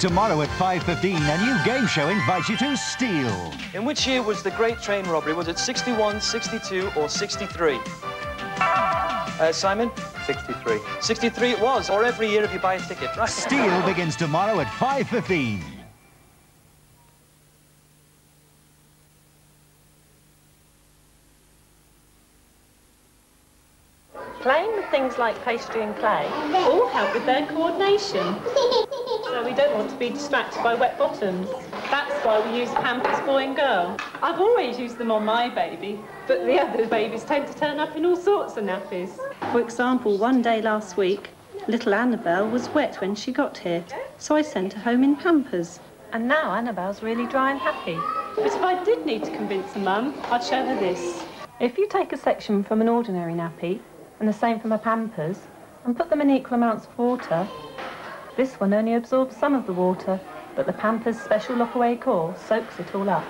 Tomorrow at 5.15, a new game show invites you to steal. In which year was the Great Train Robbery? Was it 61, 62 or 63? Uh, Simon? 63. 63 it was, or every year if you buy a ticket, right? Steal begins tomorrow at 5.15. Playing with things like pastry and clay all help with their coordination. so we don't want to be distracted by wet bottoms. That's why we use Pampers Boy and Girl. I've always used them on my baby, but the other babies tend to turn up in all sorts of nappies. For example, one day last week, little Annabelle was wet when she got here, so I sent her home in Pampers. And now Annabelle's really dry and happy. But if I did need to convince a mum, I'd show her this. If you take a section from an ordinary nappy and the same from a Pampers and put them in equal amounts of water, this one only absorbs some of the water, but the Pampers Special Lockaway Core soaks it all up.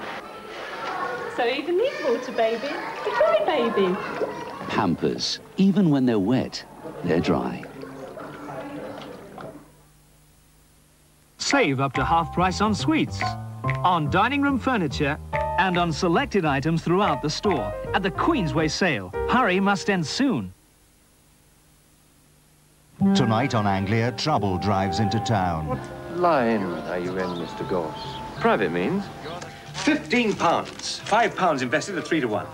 So even these water babies, a dry baby. Pampers. Even when they're wet, they're dry. Save up to half price on sweets, on dining room furniture, and on selected items throughout the store at the Queensway sale. Hurry must end soon. Tonight on Anglia, trouble drives into town. What line are you in, Mr. Gorse? Private means? Fifteen pounds. Five pounds invested at three to one.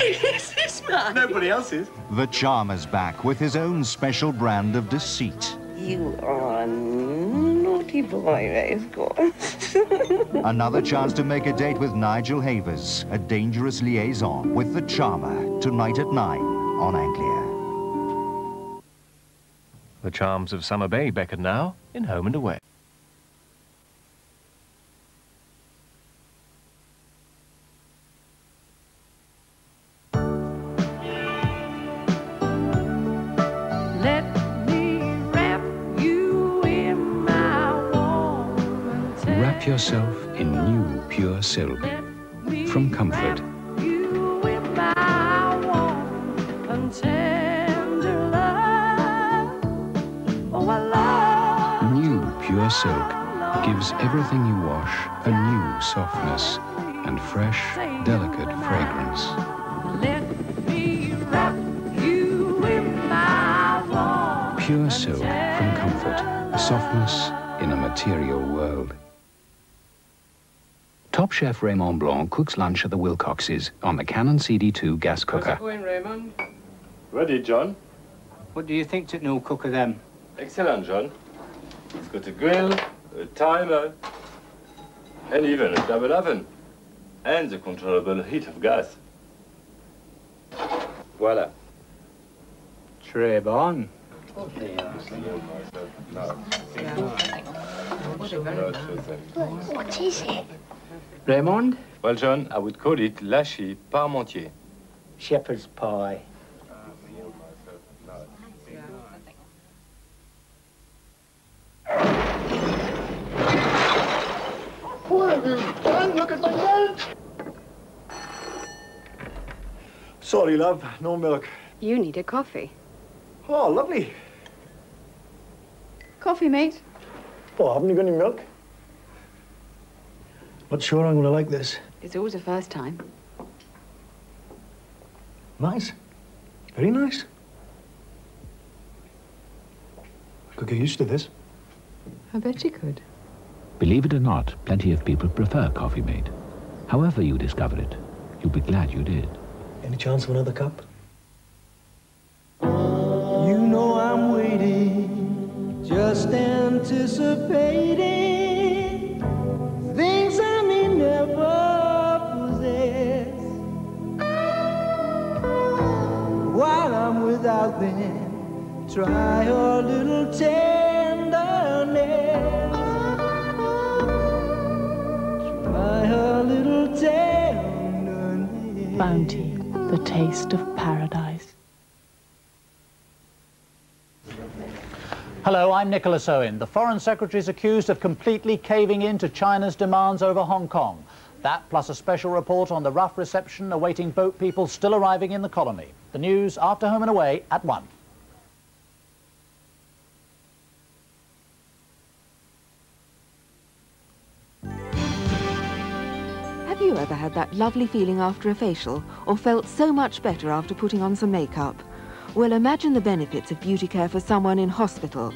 Is this man? Nobody else is. The charmer's back with his own special brand of deceit. You are a naughty boy, Gorse. Another chance to make a date with Nigel Havers, a dangerous liaison with the charmer, tonight at 9 on Anglia. The charms of Summer Bay beckon now in Home and Away. Let me wrap you in my warm Wrap yourself in new pure silk from Comfort. Pure silk gives everything you wash a new softness and fresh, delicate fragrance. Let me wrap you in my Pure silk from Comfort. Softness in a material world. Top chef Raymond Blanc cooks lunch at the Wilcoxes on the Cannon CD2 gas cooker. going, Raymond? Ready, John? What do you think to new cook of them? Excellent, John. It's got a grill, a timer, and even a double oven. And the controllable heat of gas. Voila. Très bon. What is it? Raymond? Well, John, I would call it Lachie Parmentier. Shepherd's pie. Have you done? Look at my milk! Sorry, love, no milk. You need a coffee. Oh, lovely. Coffee, mate? Oh, haven't you got any milk? Not sure I'm gonna like this. It's always a first time. Nice. Very nice. I Could get used to this. I bet you could. Believe it or not, plenty of people prefer Coffee Mate. However you discover it, you'll be glad you did. Any chance of another cup? You know I'm waiting, just anticipating things I may never possess. While I'm without them, try a little tenderness. Little tenderness. Bounty, the taste of paradise. Hello, I'm Nicholas Owen. The Foreign Secretary is accused of completely caving in to China's demands over Hong Kong. That plus a special report on the rough reception awaiting boat people still arriving in the colony. The news after home and away at 1. Ever had that lovely feeling after a facial or felt so much better after putting on some makeup? Well, imagine the benefits of beauty care for someone in hospital.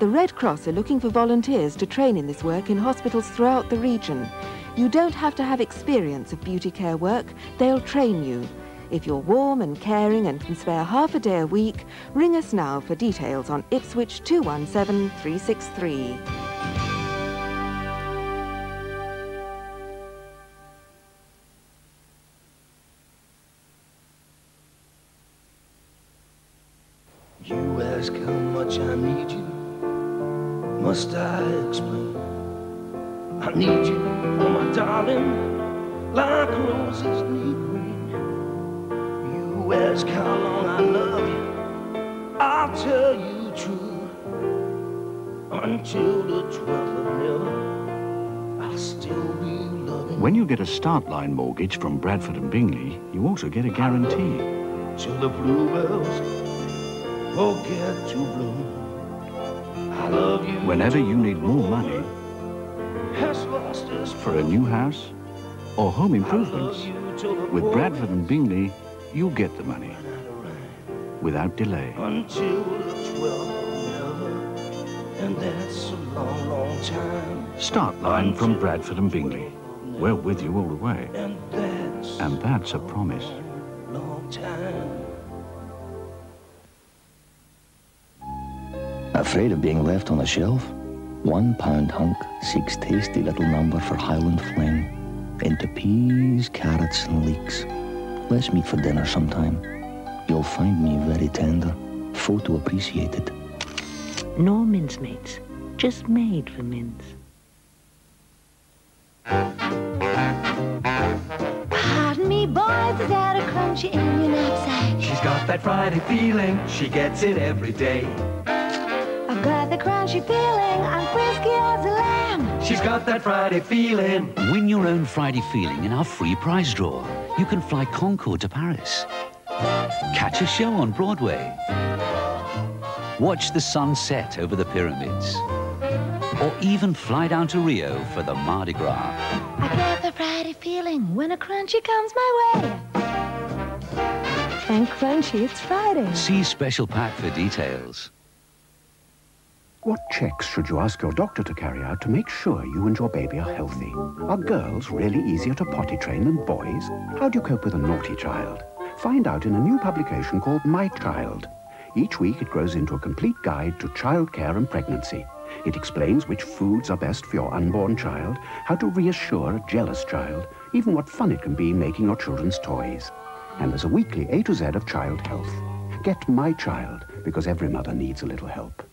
The Red Cross are looking for volunteers to train in this work in hospitals throughout the region. You don't have to have experience of beauty care work, they'll train you. If you're warm and caring and can spare half a day a week, ring us now for details on Ipswich 217 363. You ask how much I need you. Must I explain? I need you, oh my darling, like roses need rain. You ask how long I love you. I'll tell you true. Until the 12th of I'll still be loving When you get a start line mortgage from Bradford and Bingley, you also get a guarantee. till the bluebells forget to bloom. I love you. Whenever you need more money Has lost its for a new house or home improvements, with Bradford and Bingley, you'll get the money without delay. until the 12th and that's a long, long time. Start line from Bradford and Bingley. We're with you all the way. And that's And that's a promise. long time. Afraid of being left on a shelf? One pound hunk seeks tasty little number for Highland fling into peas, carrots, and leeks. Let's meet for dinner sometime. You'll find me very tender, photo appreciated. No mincemeats, just made for mince. Pardon me, boys, is that a Crunchie in your knapsack? She's got that Friday feeling, she gets it every day. I've got the Crunchie feeling, I'm frisky as a lamb. She's got that Friday feeling. Win your own Friday feeling in our free prize draw. You can fly Concorde to Paris. Catch a show on Broadway. Watch the sun set over the pyramids. Or even fly down to Rio for the Mardi Gras. I get the Friday feeling when a Crunchie comes my way. And Crunchie, it's Friday. See special pack for details. What checks should you ask your doctor to carry out to make sure you and your baby are healthy? Are girls really easier to potty train than boys? How do you cope with a naughty child? Find out in a new publication called My Child. Each week it grows into a complete guide to childcare and pregnancy. It explains which foods are best for your unborn child, how to reassure a jealous child, even what fun it can be making your children's toys. And there's a weekly A to Z of child health. Get My Child, because every mother needs a little help.